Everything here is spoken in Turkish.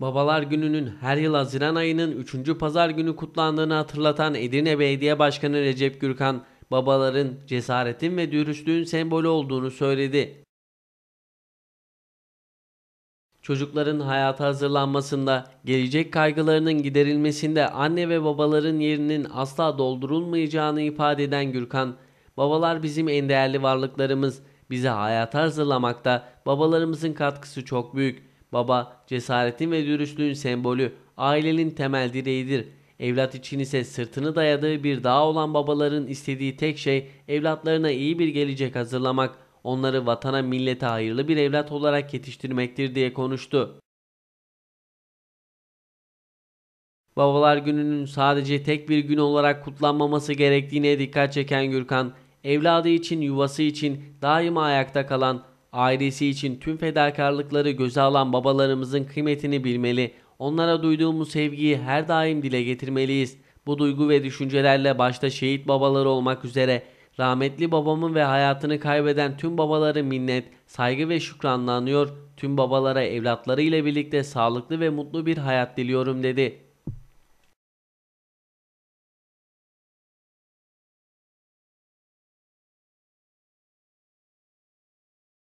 Babalar Günü'nün her yıl Haziran ayının 3. pazar günü kutlandığını hatırlatan Edirne Belediye Başkanı Recep Gürkan, babaların cesaretin ve dürüstlüğün sembolü olduğunu söyledi. Çocukların hayata hazırlanmasında, gelecek kaygılarının giderilmesinde anne ve babaların yerinin asla doldurulmayacağını ifade eden Gürkan, babalar bizim en değerli varlıklarımız, bizi hayata hazırlamakta babalarımızın katkısı çok büyük. Baba, cesaretin ve dürüstlüğün sembolü, ailenin temel direğidir. Evlat için ise sırtını dayadığı bir dağ olan babaların istediği tek şey evlatlarına iyi bir gelecek hazırlamak, onları vatana millete hayırlı bir evlat olarak yetiştirmektir diye konuştu. Babalar gününün sadece tek bir gün olarak kutlanmaması gerektiğine dikkat çeken Gürkan, evladı için yuvası için daima ayakta kalan, ailesi için tüm fedakarlıkları göze alan babalarımızın kıymetini bilmeli, onlara duyduğumuz sevgiyi her daim dile getirmeliyiz. Bu duygu ve düşüncelerle başta şehit babaları olmak üzere rahmetli babamın ve hayatını kaybeden tüm babaları minnet, saygı ve şükranla anıyor, tüm babalara evlatları ile birlikte sağlıklı ve mutlu bir hayat diliyorum dedi.